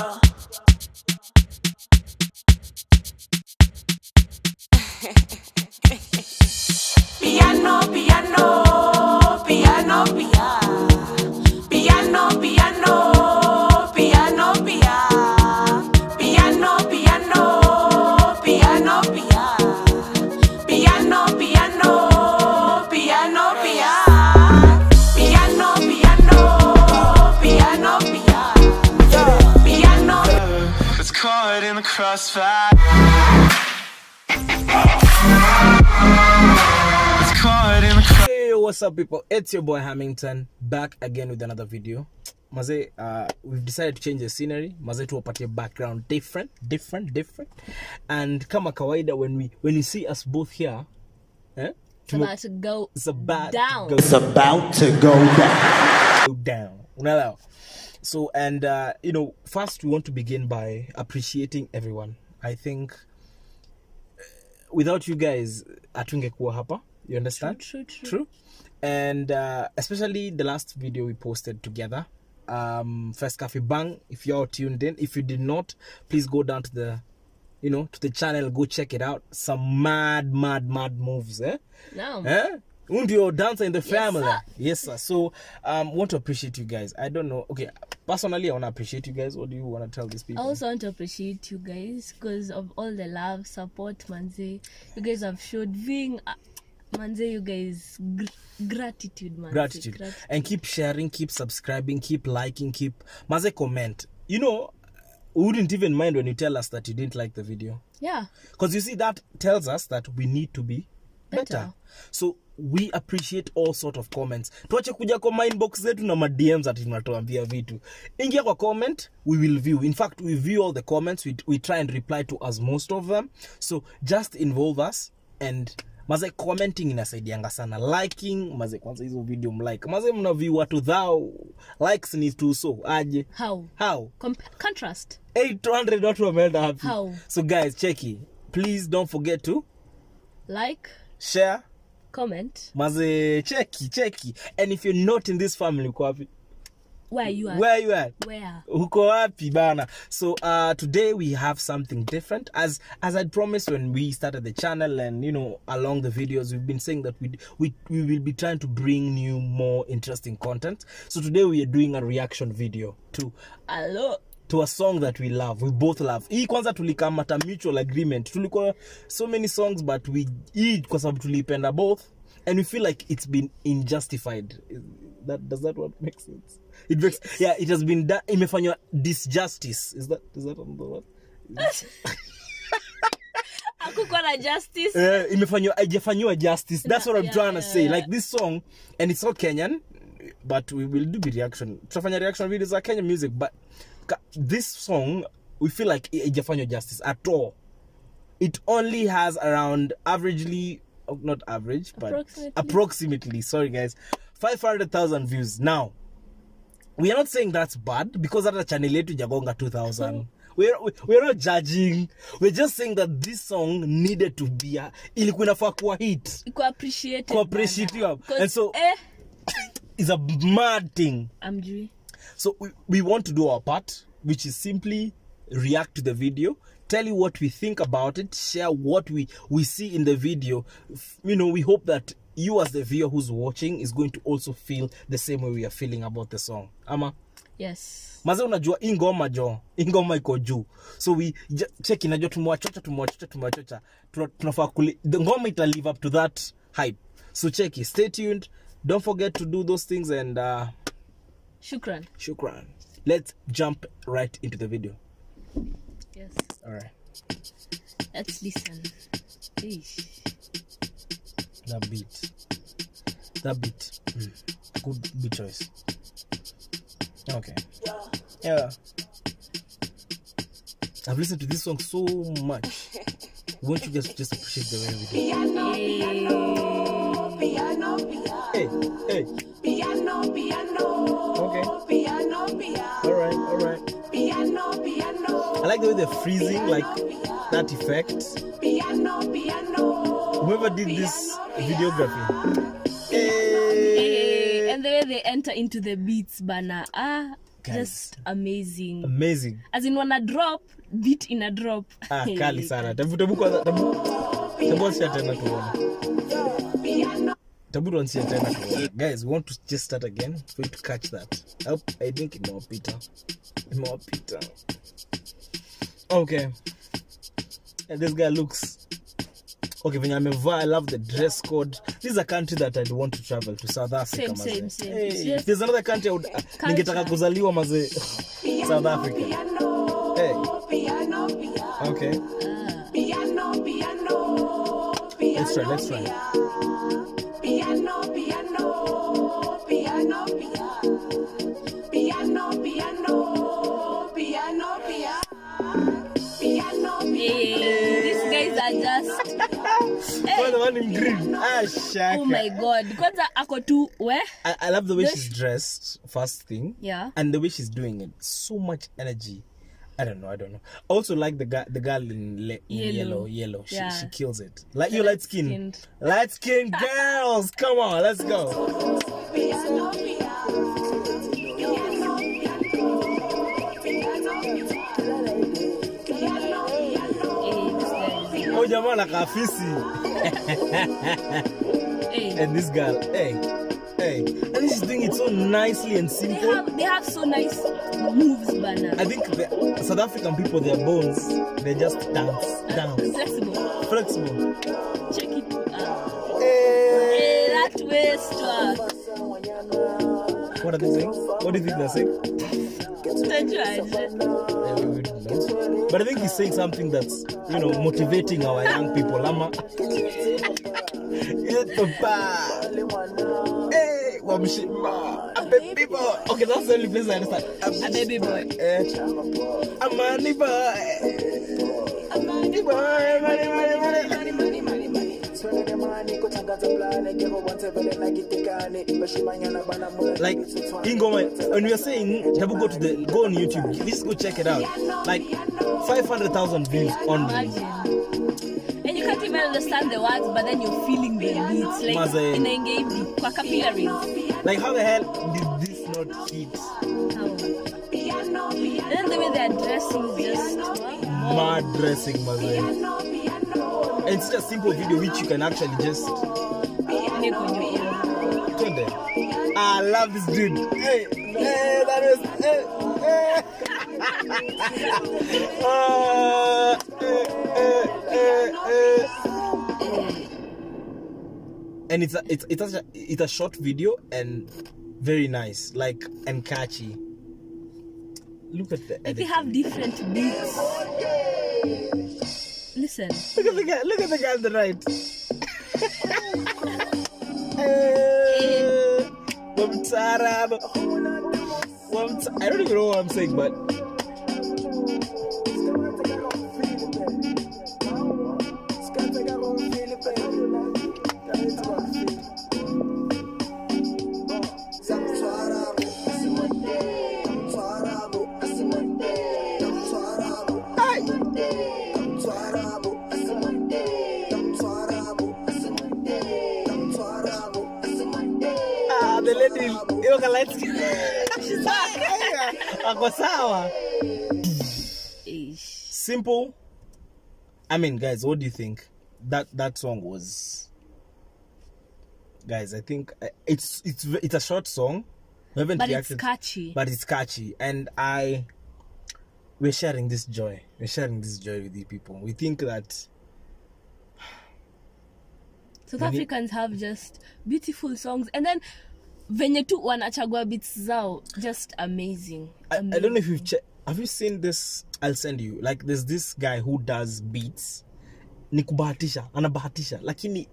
Piano, Hey, what's up, people? It's your boy Hamington back again with another video. Maze, uh, we've decided to change the scenery. Maze, tuwapatie background different, different, different. And kama kawaida, when we when you see us both here, eh, It's about to go it's about down. to go It's about to go down. go down. Unaelewa? So, and uh, you know, first we want to begin by appreciating everyone. I think uh, without you guys, atungekuwa hapa. You understand? True, true, True. And uh, especially the last video we posted together, um, First Cafe Bang. If you're tuned in, if you did not, please go down to the, you know, to the channel. Go check it out. Some mad, mad, mad moves. Eh? No. Eh? Who Ndio dancer in the family. sir. Yes, sir. So, um, want to appreciate you guys. I don't know. Okay, personally, I want to appreciate you guys. What do you want to tell these people? I also want to appreciate you guys because of all the love, support, manze. You guys have showed being, uh, manze. You guys gr- gratitude, manze. gratitude. and keep sharing, keep subscribing, keep liking, keep manze comment. You know, we wouldn't even mind when you tell us that you didn't like the video. Yeah. Because you see, that tells us that we need to be better. Better. So we appreciate all sort of comments. Tuache kuja kwa mindbox zetu na madms ati tunatuambia vitu. Ingia kwa comment, we will view. In fact, we view all the comments. We, we try and reply to as most of them. So just involve us and maze commenting inasaidianga sana liking maze kwanza hizo video mlike maze mna view watu dhao likes ni tu so aje How? how Com contrast. 800 watu wameenda hapi How? so guys cheki please don't forget to Like, share comment. maze cheki cheki and if you're not in this family uko wapi Where you are. where you are. Where? uko wapi bana so uh today we have something different as as i promised when we started the channel and you know along the videos we've been saying that we we, we will be trying to bring new more interesting content so today we are doing a reaction video to Hello. To a song that we love we both love. Hii kwanza tulikamata mutual agreement. Tulikuwa so many songs but we hii kwa sababu tuliipenda both and we feel like it's been injustified. That does that what make sense? It makes yeah it has been imefanywa disjustice. Is that is that the word? Hakukuwa na justice. uh, imefanywa haijafanyiwa justice. That's what i'm Yeah, trying to say. yeah. like this song and it's all kenyan but we will do the reaction. Tutafanya reaction videos za kenyan music but this song we feel like haijafanywa justice at all it only has around averagely oh, not average but Approximately. approximately sorry guys 500000 views now we are not saying that's bad because hata channel yetu jagonga 2000 we're, we're not judging we're just saying that this song needed to be a, ilikuwa inafaa kuwa hit Iko appreciated. Iko appreciated, bana. 'Cause, and so- eh, it's a mad thing amjui. So we, we want to do our part which is simply react to the video tell you what we think about it share what we we see in the video. You know we hope that you as the viewer who's watching is going to also feel the same way we are feeling about the song. Ama? Yes. maze unajua ingoma jo ingoma iko juu. So we check inajua najua tumewachocha tumewachocha tumewachocha. Tuna- tunafaa kuli the ngoma ita live up to that hype. So check it. stay tuned. Don't forget to do those things and uh Shukran. shukran let's jump right into the video Yes. all right Let's listen. Eesh. that beat that beat mm. good beat choice okay yeah i've listened to this song so much won't you just just appreciate the way we do Piano, piano, piano, piano. hey hey Piano, piano. Like the way they're freezing like that effect? Whoever did this videography. Hey, hey. and the way they enter into the beats, bana. Ah, Guys. just amazing. Amazing. As in wana drop beat in a drop. Ah, kali sana. Tabu tabu kwanza tabu tabu ansia tena tuone tabu tuansie tena tuone guys we want to just start again? For you to catch that. Oh, i think imewapita imewapita okay and this guy looks okay venye amevaa i love the dress code this is a country that i'd want to travel to south africa Same, maze. same, same. Hey, Yes. there's another country I would, ningetaka kuzaliwa maze south africa piano, hey. piano, piano. okay piano, piano, piano, let's try let's try Piano, piano, piano, piano, are just Oh, the one in green ah shaka oh my god kwanza ako tu we I, I love the way she's dressed first thing yeah and the way she's doing it so much energy I don't know. I don't know. I also like the guy, the girl in, le- in Yellow. yellow. Yellow. She, Yeah. she kills it. Like you, light skin, light skin girls. Come on, let's go. Jamaa na kafisi. hey. And this girl, hey, hey, and she's doing it so nicely and simple they have they have so nice moves bana I think the South African people, their bones, they just dance, dance, flexible flexible. check it out Hey. hey that waist What are they saying? What do you think they're saying? But I think he's saying something that's, you know, motivating our young people. Lama. Hey, wamshima. A baby boy. Okay, that's the only place I understand. a baby boy Eh, a money boy. A money boy. Money, money, money. Like, Ingoma, when we are saying, Tabu, go to the, go on YouTube, please go check it out. Like, 500,000 views only. imagine and you can't even understand the words but then you're feeling the beats like Maze. inaingia hivi kwa capillaries Like, how the hell did this not hit? How? and then the way they're dressing just wow. Mad dressing, Maze. And it's such a simple video which you can actually just Niko kwenye ear. turn there. I love this dude. Hey, hey, that is. Hey, hey. Ah, eh, eh, eh, eh. And it's a, it's it's a, it's a short video and very nice, like and catchy. Look at the they editing. have different beats listen Look at the guy. Look at the guy on the right. Eh, Wamta- I don't even know what I'm saying, but Sawa. Simple. I mean, guys, what do you think? That that song was. Guys, I think uh, it's it's it's a short song. We haven't but it's catchy but it's catchy, and I. We're sharing this joy. We're sharing this joy with you people. We think that south africans have just beautiful songs and then venye tu wanachagua beats zao just amazing, amazing. I, I don't know if you've che- Have you seen this? I'll send you. Like, there's this guy who does beats. Ni kubahatisha, anabahatisha. Lakini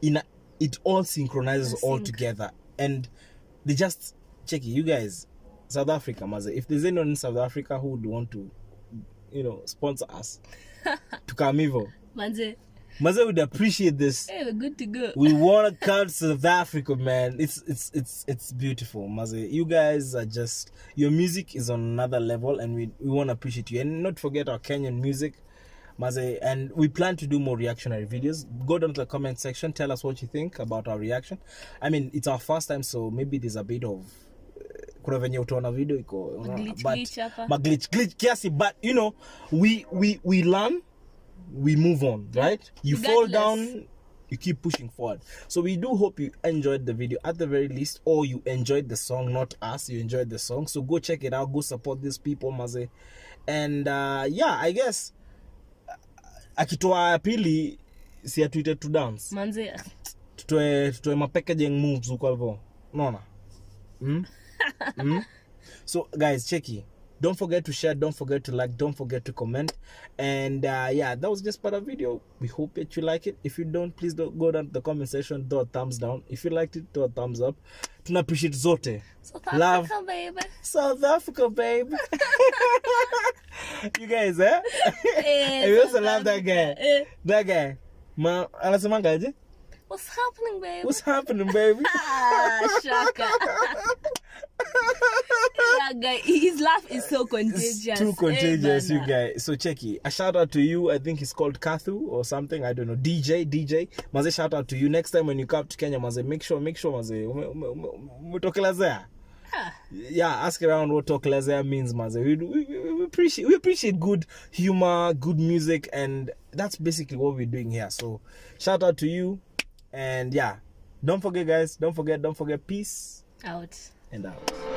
ina it all synchronizes all together, and they just check it. You guys, South Africa, Maze. If there's anyone in South Africa who would want to, you know, sponsor us to Camivo, manze Maze would appreciate this. hey, we're good to go We want to come to South Africa, man. It's it's it's it's beautiful, Maza. You guys are just your music is on another level, and we we want to appreciate you. And not forget our Kenyan music, Maze. And we plan to do more reactionary videos. Go down to the comment section. Tell us what you think about our reaction. I mean, it's our first time, so maybe there's a bit of uh, kuna venye utaona video iko unaona, but- glitch glitch glitch kiasi but you know we we we learn we move on right? You Regardless. fall down you keep pushing forward. So we do hope you enjoyed the video at the very least or you enjoyed the song not us you enjoyed the song. So go check it out go support these people maze. And uh yeah i guess akitoa ya pili si atuite to dance. Manze. Tutoe tutoe mapackaging moves huko hivyo unaona? Mm? mm? so guys cheki don't forget to share don't forget to like don't forget to comment. And uh, yeah that was just part of the video. We hope that you like it. If you don't please don't go down to the comment section do a thumbs down. If you liked it do a thumbs up. Tuna appreciate zote. South Love. Africa, baby. south africa babe you guys eh? Eh, I also love that guy. Eh, that guy. Ma anasemangaje what's happening, baby? what's happening baby? Ah, shaka. yeah, guy, his laugh is so contagious. It's too Eh, contagious, you guys. So checky. A shout out to you. I think he's called Kathu or something. I don't know. DJ, DJ. Maze, shout out to you. Next time when you come to Kenya, Maze, make sure, make sure, Maze, ume- ume- ume- umetokelezea. Ah. Yeah, ask around what tokelezea means, Maze. We, we, we appreciate we appreciate good humor, good music, and that's basically what we're doing here. So shout out to you, and yeah, don't forget, guys. Don't forget. Don't forget. Peace Out. And out.